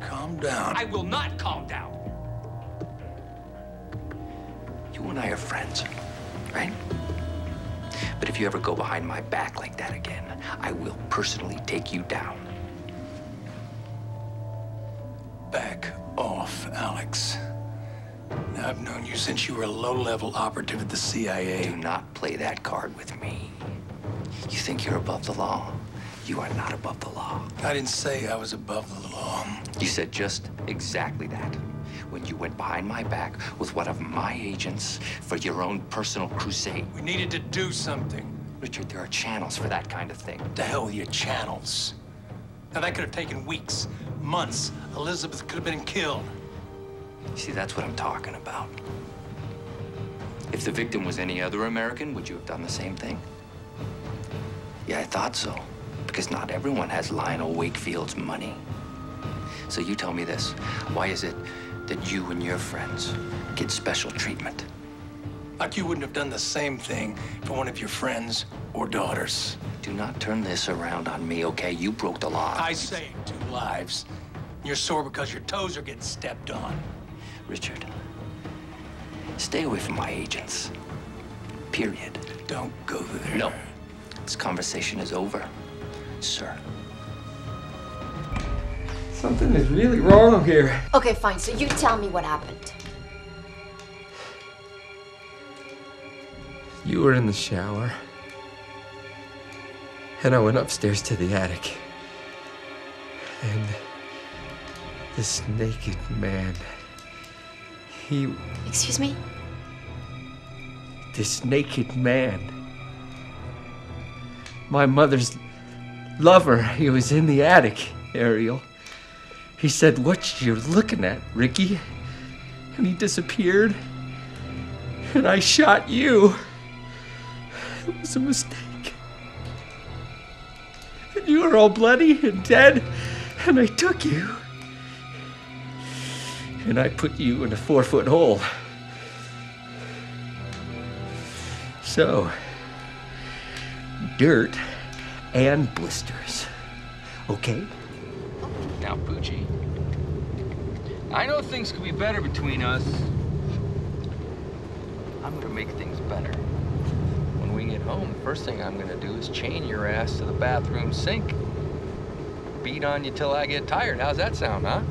Calm down. I will not calm down. You and I are friends, right? But if you ever go behind my back like that again, I will personally take you down. Back off, Alex. Now, I've known you since you were a low-level operative at the CIA. Do not play that card with me. You think you're above the law? You are not above the law. I didn't say I was above the law. You said just exactly that when you went behind my back with one of my agents for your own personal crusade. We needed to do something. Richard, there are channels for that kind of thing. The hell with your channels. Now, that could have taken weeks, months. Elizabeth could have been killed. You See, that's what I'm talking about. If the victim was any other American, would you have done the same thing? Yeah, I thought so. Because not everyone has Lionel Wakefield's money. So you tell me this. Why is it that you and your friends get special treatment? Like you wouldn't have done the same thing for one of your friends or daughters. Do not turn this around on me, okay? You broke the law. I saved two lives. You're sore because your toes are getting stepped on. Richard, stay away from my agents. Period. Don't go there. No. This conversation is over, sir. Something is really wrong here. Okay, fine. So you tell me what happened. You were in the shower. And I went upstairs to the attic. And this naked man, he. Excuse me? This naked man. My mother's lover, he was in the attic, Ariel. He said, What you looking at, Ricky? And he disappeared. And I shot you. It was a mistake. And you were all bloody and dead, and I took you. And I put you in a four foot hole. So, dirt and blisters. Okay? Now, Poochie, I know things could be better between us. I'm gonna make things better. When we get home, the first thing I'm gonna do is chain your ass to the bathroom sink. Beat on you till I get tired. How's that sound, huh?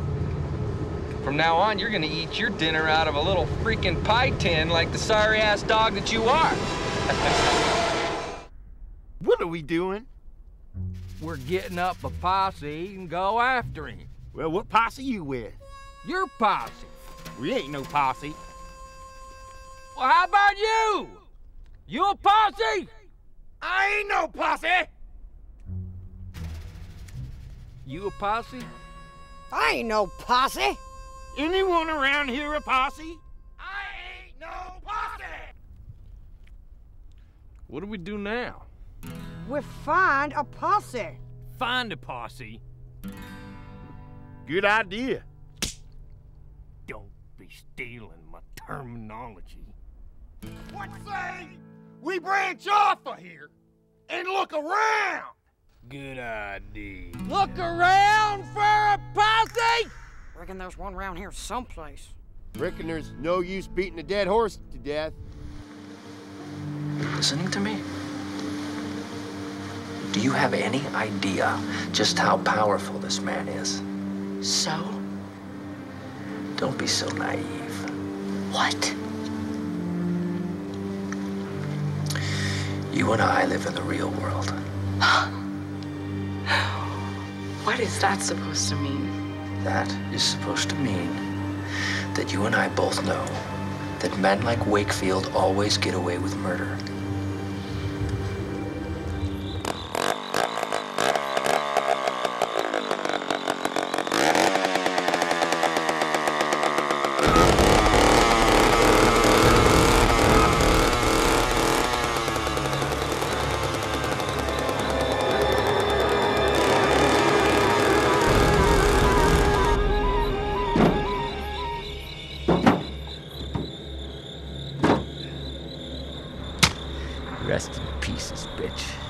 From now on, you're gonna eat your dinner out of a little freaking pie tin like the sorry ass dog that you are. What are we doing? We're getting up a posse and go after him. Well, what posse you with? Your posse. We ain't no posse. Well, how about you? You a posse? I ain't no posse! You a posse? I ain't no posse. Anyone around here a posse? I ain't no posse! What do we do now? We find a posse. Find a posse. Good idea. Don't be stealing my terminology. What say we branch off of here and look around? Good idea. Look around for a posse. Reckon there's one around here someplace. Reckon there's no use beating a dead horse to death. Listening to me? Do you have any idea just how powerful this man is? So? Don't be so naive. What? You and I live in the real world. What is that supposed to mean? That is supposed to mean that you and I both know that men like Wakefield always get away with murder. Rest in pieces, bitch.